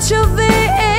much of it